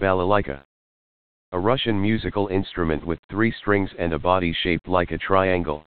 Balalaika. A Russian musical instrument with three strings and a body shaped like a triangle.